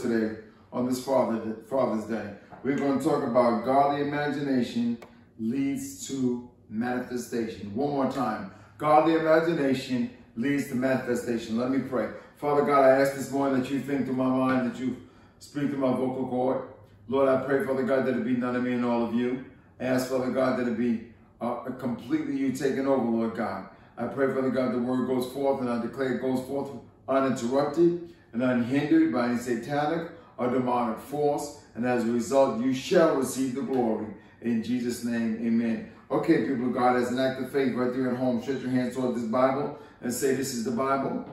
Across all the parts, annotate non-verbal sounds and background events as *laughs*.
today on this Father, Father's Day. We're going to talk about godly imagination leads to manifestation. One more time. Godly imagination leads to manifestation. Let me pray. Father God, I ask this morning that you think to my mind, that you speak to my vocal cord. Lord, I pray, Father God, that it be none of me and all of you. I ask, Father God, that it be uh, completely you taking over, Lord God. I pray, Father God, the word goes forth and I declare it goes forth uninterrupted and unhindered by any satanic or demonic force. And as a result, you shall receive the glory. In Jesus' name, amen. Okay, people of God, as an act of faith right there at home, stretch your hands toward this Bible and say, This is the Bible.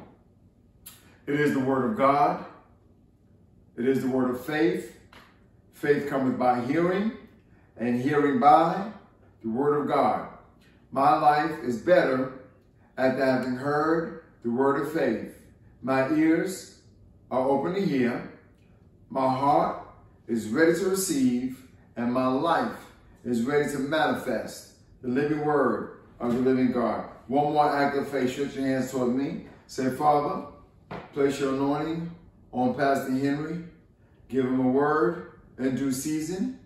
It is the Word of God. It is the Word of faith. Faith cometh by hearing, and hearing by the word of God. My life is better at having heard the word of faith. My ears are open to hear. My heart is ready to receive, and my life is ready to manifest the living word of the living God. One more act of faith. Stretch your hands toward me. Say, Father, place your anointing on Pastor Henry. Give him a word in due season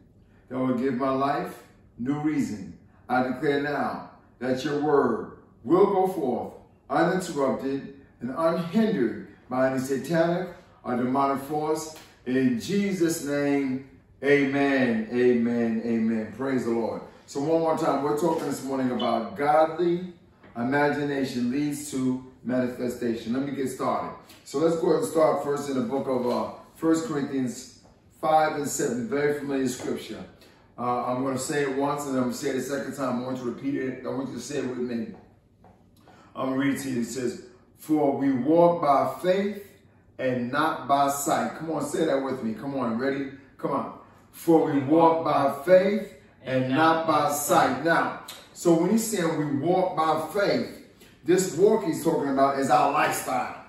that will give my life new reason. I declare now that your word will go forth uninterrupted and unhindered by any satanic or demonic force. In Jesus' name, amen, amen, amen. Praise the Lord. So one more time, we're talking this morning about godly imagination leads to manifestation. Let me get started. So let's go ahead and start first in the book of uh, 1 Corinthians 5 and 7, very familiar scripture. Uh, I'm going to say it once and I'm going to say it a second time. I want you to repeat it. I want you to say it with me. I'm going to read it to you. It says, For we walk by faith and not by sight. Come on, say that with me. Come on, ready? Come on. For we walk by faith and not by sight. Now, so when he's saying we walk by faith, this walk he's talking about is our lifestyle.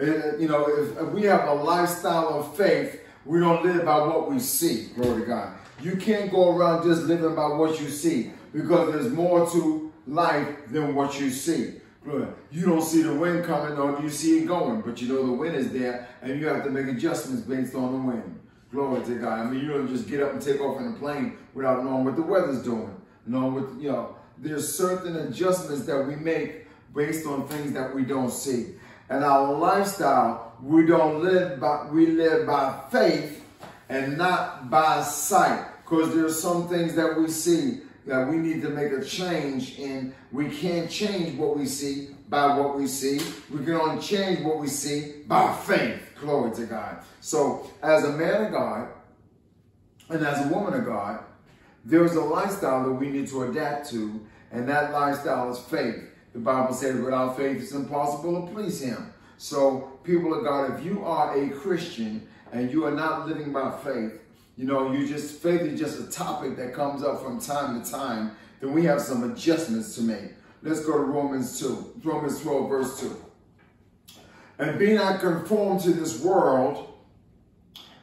Uh, you know, if we have a lifestyle of faith, we don't live by what we see, glory to God. You can't go around just living by what you see because there's more to life than what you see. You don't see the wind coming or you see it going, but you know the wind is there and you have to make adjustments based on the wind. Glory to God. I mean, you don't just get up and take off in a plane without knowing what the weather's doing. Knowing what, you know, there's certain adjustments that we make based on things that we don't see. And our lifestyle we don't live by, we live by faith and not by sight. Because there's some things that we see that we need to make a change in. We can't change what we see by what we see. We can only change what we see by faith. Glory to God. So as a man of God and as a woman of God, there's a lifestyle that we need to adapt to, and that lifestyle is faith. The Bible says without faith it's impossible to please him. So, people of God, if you are a Christian and you are not living by faith, you know, you just, faith is just a topic that comes up from time to time, then we have some adjustments to make. Let's go to Romans 2, Romans 12, verse 2. And be not conformed to this world,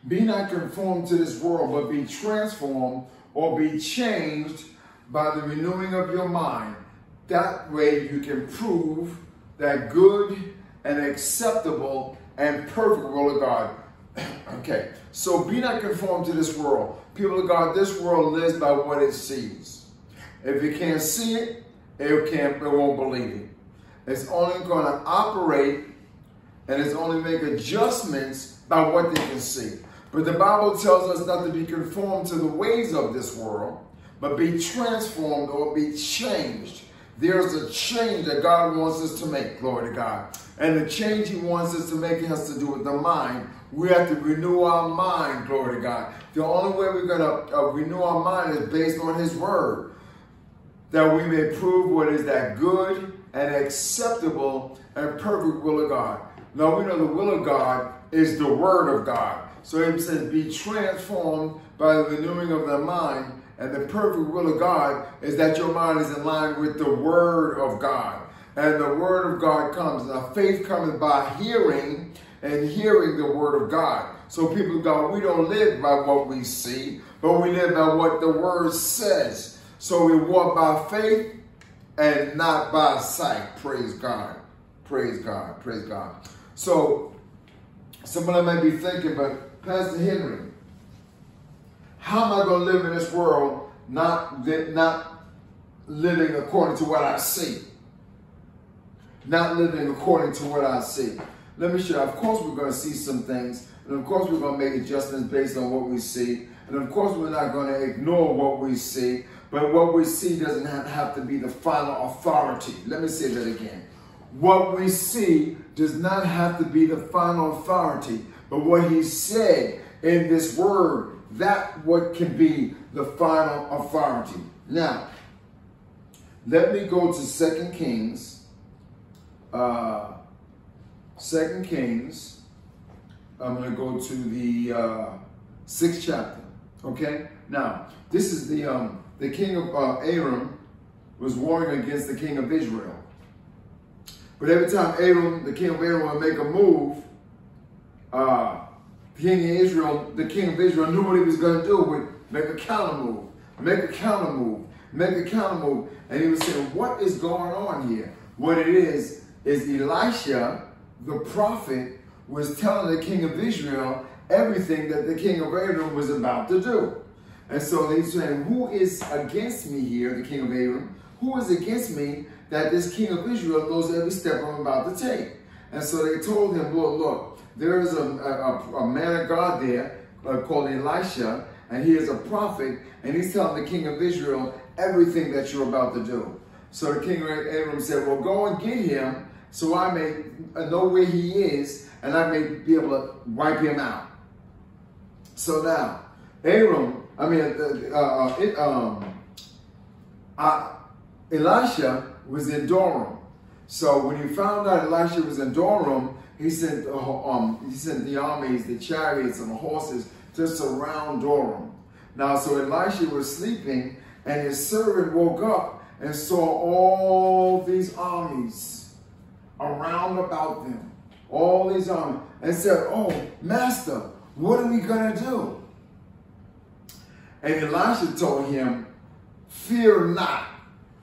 be not conformed to this world, but be transformed or be changed by the renewing of your mind. That way you can prove that good and acceptable and perfect will of God. *clears throat* okay, so be not conformed to this world. People of God, this world lives by what it sees. If it can't see it, it can't, it won't believe it. It's only going to operate and it's only make adjustments by what they can see. But the Bible tells us not to be conformed to the ways of this world, but be transformed or be changed there's a change that God wants us to make, glory to God. And the change he wants us to make has to do with the mind. We have to renew our mind, glory to God. The only way we're going to uh, renew our mind is based on his word. That we may prove what is that good and acceptable and perfect will of God. Now we know the will of God is the word of God. So it says, be transformed by the renewing of the mind and the perfect will of God is that your mind is in line with the word of God. And the word of God comes. Now faith comes by hearing and hearing the word of God. So people go, we don't live by what we see, but we live by what the word says. So we walk by faith and not by sight. Praise God. Praise God. Praise God. So somebody might be thinking, but Pastor Henry, how am I going to live in this world not, not living according to what I see? Not living according to what I see. Let me show you. Of course, we're going to see some things. And of course, we're going to make adjustments based on what we see. And of course, we're not going to ignore what we see. But what we see doesn't have to be the final authority. Let me say that again. What we see does not have to be the final authority. But what he said in this word, that what can be the final authority. Now, let me go to Second Kings. Uh, Second Kings. I'm going to go to the uh, sixth chapter. Okay. Now, this is the um, the king of uh, Aram was warring against the king of Israel. But every time Aram, the king of Aram, would make a move, uh, the king of Israel, the king of Israel knew what he was going to do. Would make a counter move, make a counter move, make a counter move, and he was saying, "What is going on here? What it is is Elisha, the prophet, was telling the king of Israel everything that the king of Aram was about to do." And so they said, Who is against me here, the king of Aram? Who is against me that this king of Israel knows every step I'm about to take? And so they told him, Look, look, there is a, a, a man of God there uh, called Elisha, and he is a prophet, and he's telling the king of Israel everything that you're about to do. So the king of Aram said, Well, go and get him so I may know where he is, and I may be able to wipe him out. So now, Aram I mean, uh, uh, it, um, uh, Elisha was in Doram. So when he found out Elisha was in Doram, he sent uh, um, he sent the armies, the chariots, and the horses to surround Doram. Now, so Elisha was sleeping, and his servant woke up and saw all these armies around about them, all these armies, and said, "Oh, master, what are we gonna do?" And Elisha told him, Fear not,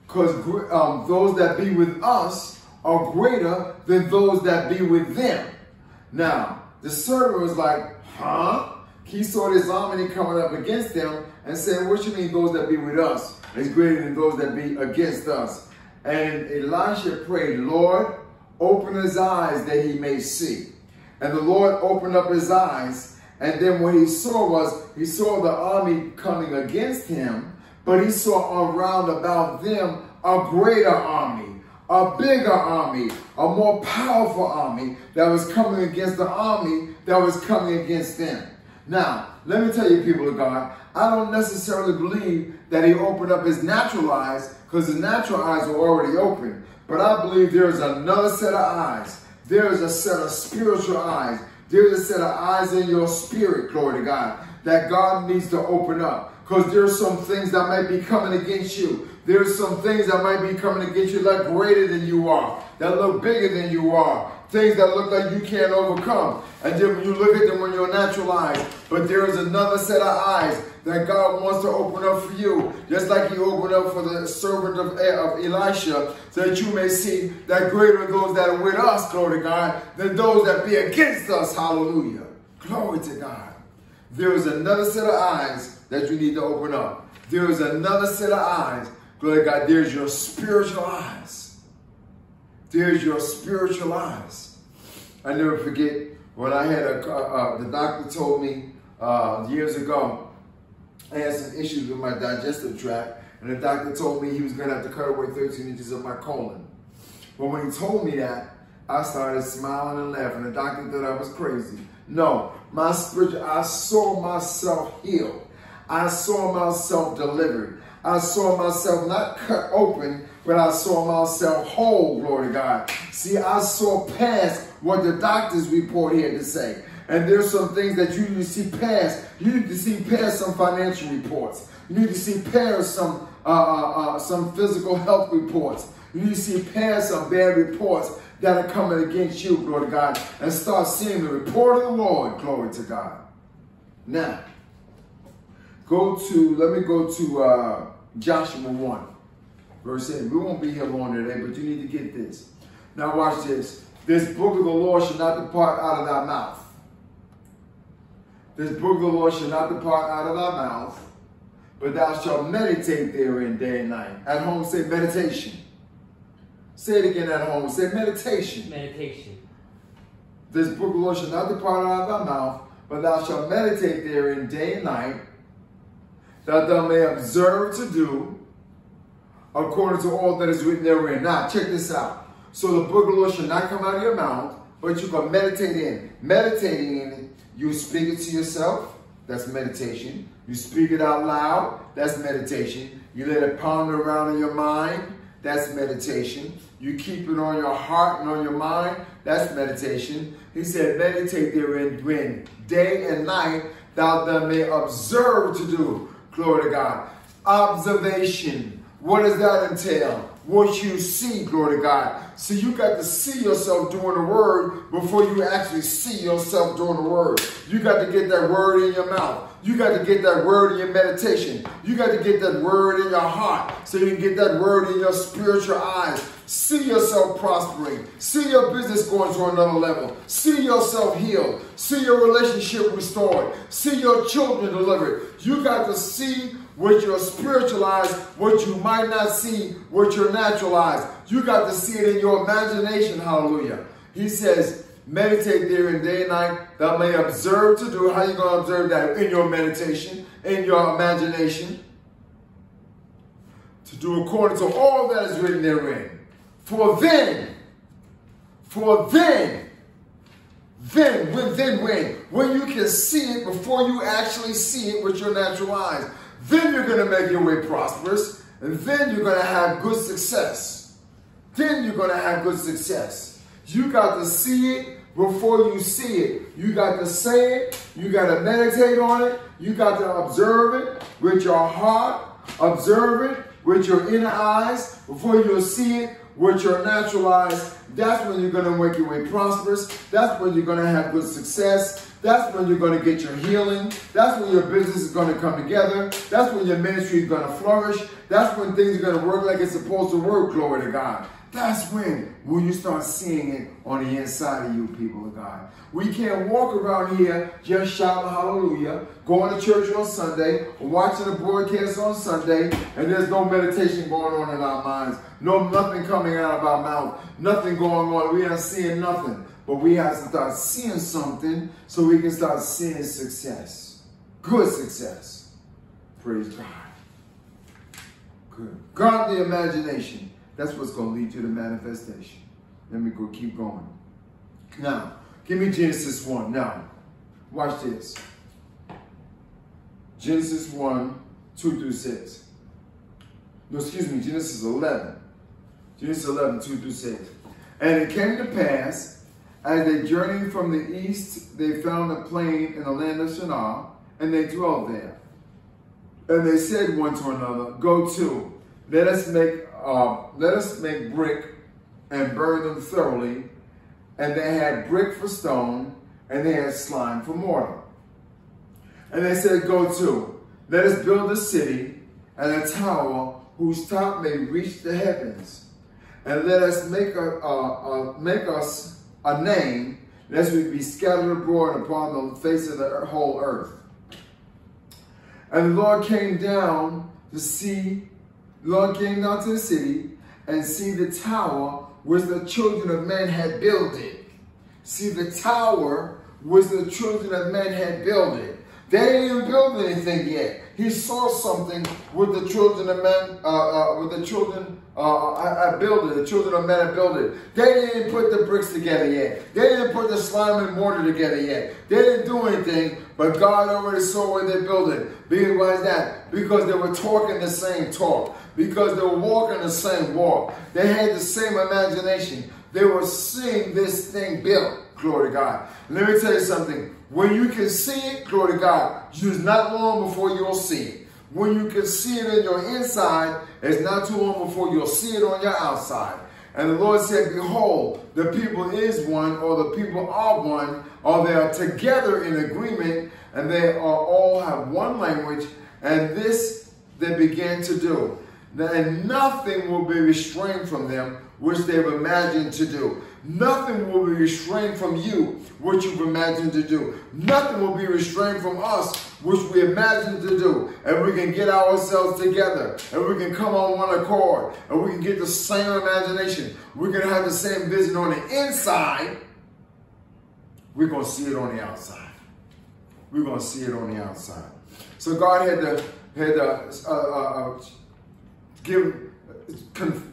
because um, those that be with us are greater than those that be with them. Now, the servant was like, Huh? He saw this army coming up against them and said, What you mean those that be with us is greater than those that be against us? And Elisha prayed, Lord, open his eyes that he may see. And the Lord opened up his eyes and then what he saw was, he saw the army coming against him, but he saw around about them a greater army, a bigger army, a more powerful army that was coming against the army that was coming against them. Now, let me tell you, people of God, I don't necessarily believe that he opened up his natural eyes because his natural eyes were already open. But I believe there is another set of eyes. There is a set of spiritual eyes there's a set of eyes in your spirit, glory to God, that God needs to open up. Because there's some things that might be coming against you. There's some things that might be coming against you that greater than you are, that look bigger than you are, things that look like you can't overcome. And then when you look at them with your natural eyes, but there is another set of eyes that God wants to open up for you, just like he opened up for the servant of, of Elisha, so that you may see that greater those that are with us, glory to God, than those that be against us, hallelujah. Glory to God. There is another set of eyes that you need to open up. There is another set of eyes, glory to God, there's your spiritual eyes. There's your spiritual eyes. I never forget when I had a, uh, the doctor told me uh, years ago, I had some issues with my digestive tract, and the doctor told me he was gonna have to cut away 13 inches of my colon. But when he told me that, I started smiling and laughing. The doctor thought I was crazy. No, my spiritual, I saw myself healed. I saw myself delivered. I saw myself not cut open, but I saw myself whole, glory to God. See, I saw past what the doctor's report had to say. And there's some things that you need to see past. You need to see past some financial reports. You need to see past some uh, uh, uh, some physical health reports. You need to see past some bad reports that are coming against you, glory to God, and start seeing the report of the Lord, glory to God. Now, go to, let me go to uh, Joshua 1, verse 8. We won't be here long today, but you need to get this. Now watch this. This book of the Lord shall not depart out of thy mouth. This book of the law shall not depart out of thy mouth, but thou shalt meditate therein day and night. At home, say meditation. Say it again at home. Say meditation. Meditation. This book of the law shall not depart out of thy mouth, but thou shalt meditate therein day and night, that thou may observe to do according to all that is written therein. Now, check this out. So the book of the law shall not come out of your mouth, but you can meditate in. Meditating in it, you speak it to yourself. That's meditation. You speak it out loud. That's meditation. You let it ponder around in your mind. That's meditation. You keep it on your heart and on your mind. That's meditation. He said, meditate therein when day and night thou, thou may observe to do. Glory to God. Observation. What does that entail? What you see, glory to God. So you got to see yourself doing the word before you actually see yourself doing the word. You got to get that word in your mouth. You got to get that word in your meditation. You got to get that word in your heart so you can get that word in your spiritual eyes. See yourself prospering. See your business going to another level. See yourself healed. See your relationship restored. See your children delivered. You got to see what your spiritual eyes, what you might not see with your natural eyes. You got to see it in your imagination. Hallelujah. He says, meditate therein day and night, that may observe to do. How you going to observe that? In your meditation, in your imagination. To do according to all that is written therein. For then, for then, then, when, then when? When you can see it before you actually see it with your natural eyes. Then you're going to make your way prosperous. And then you're going to have good success. Then you're going to have good success. You got to see it before you see it. You got to say it. You got to meditate on it. You got to observe it with your heart. Observe it with your inner eyes before you'll see it with your natural eyes. That's when you're going to make your way prosperous. That's when you're going to have good success. That's when you're going to get your healing. That's when your business is going to come together. That's when your ministry is going to flourish. That's when things are going to work like it's supposed to work, glory to God. That's when will you start seeing it on the inside of you, people of God. We can't walk around here just shouting hallelujah, going to church on Sunday, watching the broadcast on Sunday, and there's no meditation going on in our minds. No, nothing coming out of our mouth. Nothing going on. We aren't seeing nothing. But we have to start seeing something so we can start seeing success. Good success. Praise God. Good. Godly imagination. That's what's going to lead to manifestation. Let me go keep going. Now, give me Genesis 1. Now, watch this. Genesis 1, 2 through 6. No, excuse me, Genesis 11. Genesis 11, 2 through 6. And it came to pass, as they journeyed from the east, they found a plain in the land of Shinar, and they dwelled there. And they said one to another, Go to, let us make uh, let us make brick and burn them thoroughly. And they had brick for stone, and they had slime for mortar. And they said, Go to, let us build a city and a tower whose top may reach the heavens, and let us make a, make us a name, lest we be scattered abroad upon the face of the whole earth. And the Lord came down to see the Lord came down to the city and see the tower which the children of men had builded. See the tower which the children of men had builded. They didn't build anything yet. He saw something with the children of men, uh, uh, with the children uh, I, I built it. The children of men had built it. They didn't put the bricks together yet. They didn't put the slime and mortar together yet. They didn't do anything, but God already saw where they built it. Because why is that? Because they were talking the same talk. Because they were walking the same walk. They had the same imagination. They were seeing this thing built. Glory to God. Let me tell you something. When you can see it, glory to God, it's not long before you'll see it. When you can see it in your inside, it's not too long before you'll see it on your outside. And the Lord said, Behold, the people is one, or the people are one, or they are together in agreement, and they are all have one language, and this they began to do. And nothing will be restrained from them which they've imagined to do. Nothing will be restrained from you, which you've imagined to do. Nothing will be restrained from us, which we imagine to do. And we can get ourselves together. And we can come on one accord. And we can get the same imagination. We're going to have the same vision on the inside. We're going to see it on the outside. We're going to see it on the outside. So God had to, had to uh, uh, uh give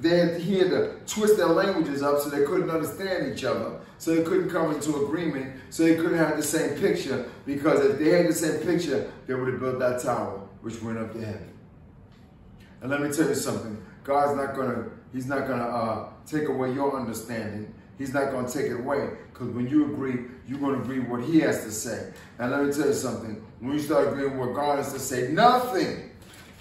they had, to twist their languages up so they couldn't understand each other. So they couldn't come into agreement. So they couldn't have the same picture because if they had the same picture, they would have built that tower which went up to heaven. And let me tell you something. God's not gonna, he's not gonna uh, take away your understanding. He's not gonna take it away. Because when you agree, you're gonna agree what he has to say. And let me tell you something. When you start agreeing what God has to say, nothing,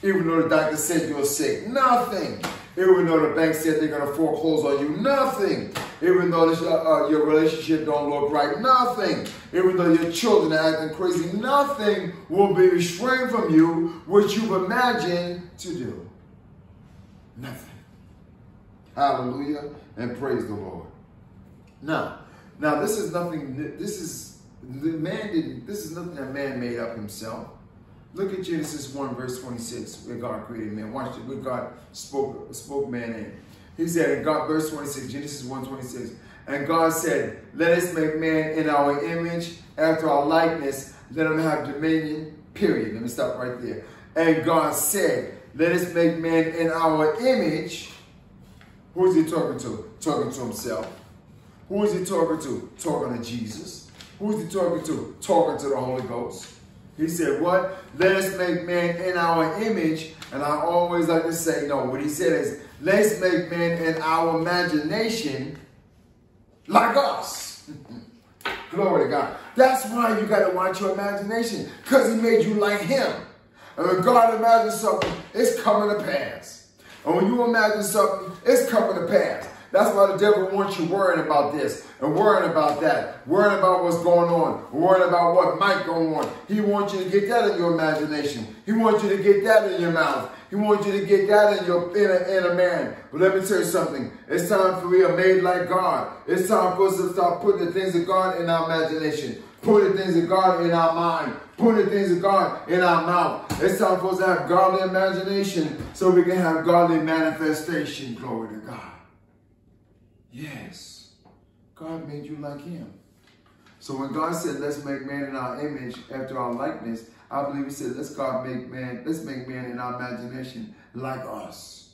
even though the doctor said you're sick, nothing even though the bank said they're going to foreclose on you, nothing. Even though this, uh, uh, your relationship don't look right, nothing. Even though your children are acting crazy, nothing will be restrained from you which you've imagined to do. Nothing. Hallelujah and praise the Lord. Now, now this is nothing. This is the man didn't. This is nothing that man made up himself. Look at Genesis 1, verse 26, where God created man. Watch it, where God spoke, spoke man in. He said in God, verse 26, Genesis 1, 26, and God said, Let us make man in our image, after our likeness, let him have dominion, period. Let me stop right there. And God said, Let us make man in our image. Who is he talking to? Talking to himself. Who is he talking to? Talking to Jesus. Who is he talking to? Talking to the Holy Ghost. He said, what? Let us make man in our image. And I always like to say, no, what he said is, let's make man in our imagination like us. *laughs* Glory to God. That's why you got to watch your imagination. Because he made you like him. And when God imagines something, it's coming to pass. And when you imagine something, it's coming to pass. That's why the devil wants you worrying about this and worrying about that, worrying about what's going on, worrying about what might go on. He wants you to get that in your imagination. He wants you to get that in your mouth. He wants you to get that in your inner, inner man. But let me tell you something. It's time for we are made like God. It's time for us to start putting the things of God in our imagination. Put the things of God in our mind. Put the things of God in our mouth. It's time for us to have godly imagination so we can have godly manifestation. Glory to God. Yes, God made you like him. So when God said, let's make man in our image after our likeness, I believe he said, let's God make man, let's make man in our imagination like us.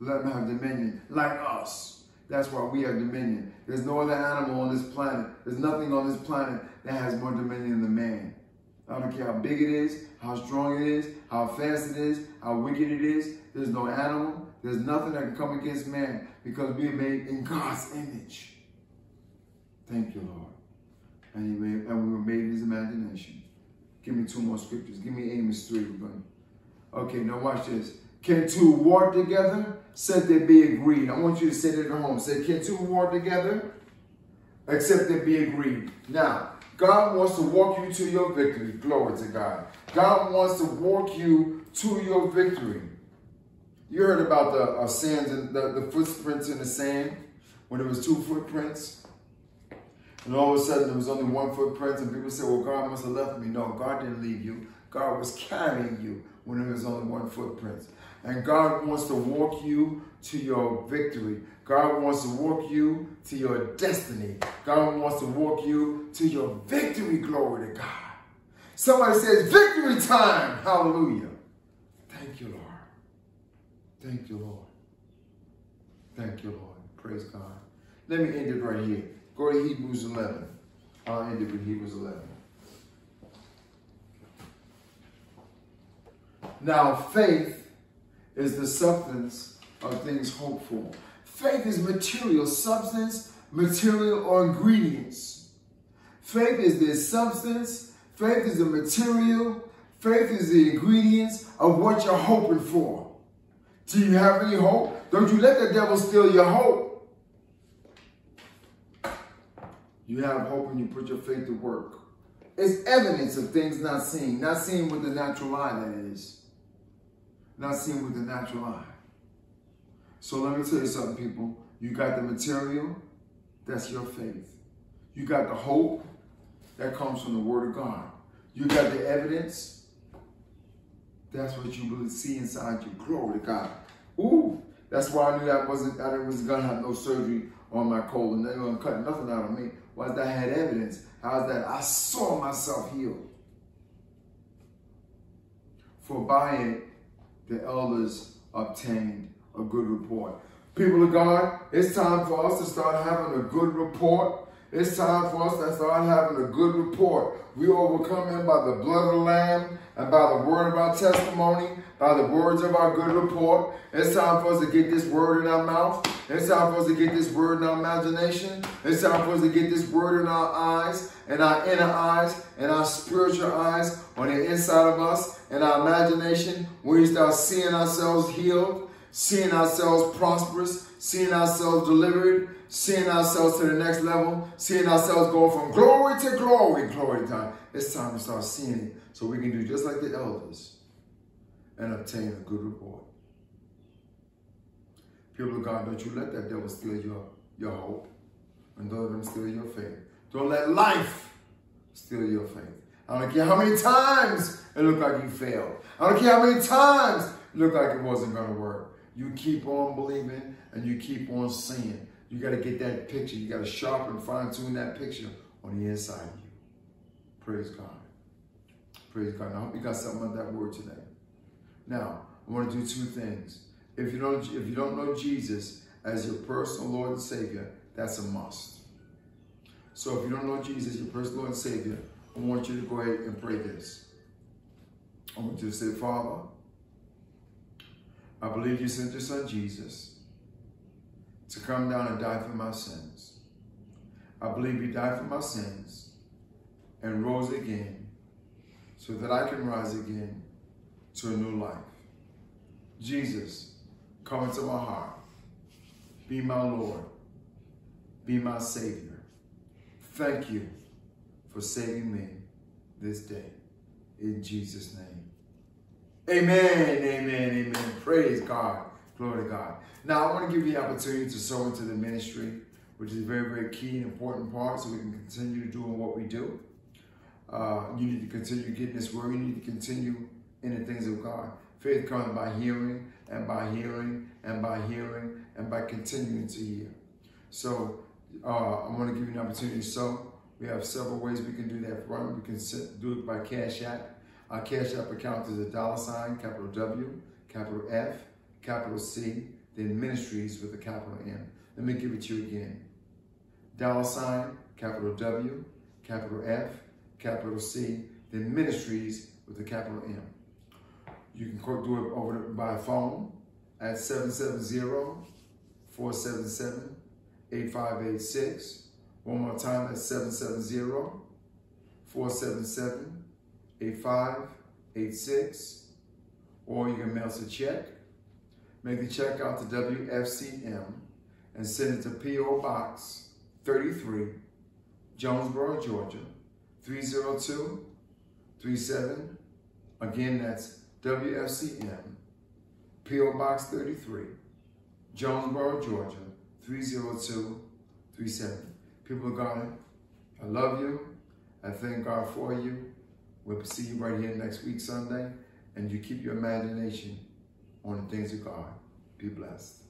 Let him have dominion like us. That's why we have dominion. There's no other animal on this planet. There's nothing on this planet that has more dominion than man. I don't care how big it is, how strong it is, how fast it is, how wicked it is. There's no animal, there's nothing that can come against man because we are made in God's image. Thank you, Lord. And, he made, and we were made in his imagination. Give me two more scriptures. Give me Amos 3. Okay, now watch this. Can two walk together? Said they be agreed. I want you to say that at home. Say, can two walk together? Except they be agreed. Now, God wants to walk you to your victory. Glory to God. God wants to walk you to your victory. You heard about the uh, sands and the, the footprints in the sand when it was two footprints. And all of a sudden there was only one footprint and people said, well, God must have left me. No, God didn't leave you. God was carrying you when there was only one footprint. And God wants to walk you to your victory. God wants to walk you to your destiny. God wants to walk you to your victory. Glory to God. Somebody says, victory time. Hallelujah. Thank you, Lord. Thank you, Lord. Praise God. Let me end it right here. Go to Hebrews 11. I'll end it with Hebrews 11. Now, faith is the substance of things hoped for. Faith is material substance, material or ingredients. Faith is the substance, faith is the material, faith is the ingredients of what you're hoping for. Do you have any hope? Don't you let the devil steal your hope. You have hope when you put your faith to work. It's evidence of things not seen. Not seen with the natural eye, that is. Not seen with the natural eye. So let me tell you something, people. You got the material, that's your faith. You got the hope that comes from the Word of God. You got the evidence, that's what you really see inside you. Glory to God. Ooh, that's why I knew I wasn't, I was gonna have no surgery on my colon. They're gonna cut nothing out of me. Was that I had evidence. How's that? I saw myself healed. For by it, the elders obtained a good report. People of God, it's time for us to start having a good report it's time for us to start having a good report. We overcome him by the blood of the Lamb and by the word of our testimony, by the words of our good report. It's time for us to get this word in our mouth. It's time for us to get this word in our imagination. It's time for us to get this word in our eyes, and our inner eyes, and our spiritual eyes on the inside of us, and our imagination. We start seeing ourselves healed, seeing ourselves prosperous, seeing ourselves delivered, seeing ourselves to the next level, seeing ourselves going from glory to glory, glory to God. It's time to start seeing it so we can do just like the elders and obtain a good report. People of God, don't you let that devil steal your, your hope and don't let him steal your faith. Don't let life steal your faith. I don't care how many times it looked like you failed. I don't care how many times it looked like it wasn't going to work. You keep on believing and you keep on seeing. You got to get that picture. You got to sharpen, fine tune that picture on the inside of you. Praise God. Praise God. Now, I hope you got something on that word today. Now, I want to do two things. If you don't, if you don't know Jesus as your personal Lord and Savior, that's a must. So if you don't know Jesus, your personal Lord and Savior, I want you to go ahead and pray this. I want you to say, Father, I believe you sent your son Jesus to come down and die for my sins. I believe he died for my sins and rose again so that I can rise again to a new life. Jesus, come into my heart. Be my Lord. Be my Savior. Thank you for saving me this day. In Jesus' name. Amen, amen, amen. Praise God. Glory to God. Now, I want to give you the opportunity to sow into the ministry, which is a very, very key and important part so we can continue doing what we do. Uh, you need to continue getting this word. You need to continue in the things of God. Faith comes by hearing, and by hearing, and by hearing, and by continuing to hear. So, uh, I want to give you an opportunity to sow. We have several ways we can do that. One, we can do it by Cash App. Our Cash App account is a dollar sign, capital W, capital F, capital C, then ministries with a capital M. Let me give it to you again. Dollar sign, capital W, capital F, capital C, then ministries with a capital M. You can do it over by phone at 770-477-8586. One more time, at 770-477-8586. Or you can mail us a check Make the check out to WFCM and send it to P.O. Box 33, Jonesboro, Georgia, 30237. Again, that's WFCM, P.O. Box 33, Jonesboro, Georgia, 30237. People of God, I love you. I thank God for you. We'll see you right here next week, Sunday. And you keep your imagination on the things of God. Be blessed.